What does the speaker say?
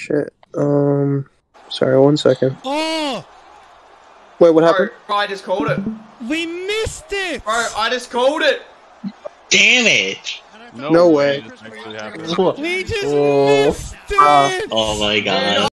Shit. Um. Sorry, one second. Oh, Wait, what happened? bro, I just called it. we missed it. Bro, I just called it. Damn it! No way. way. We just missed it! it. Oh my god.